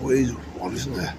always wants né?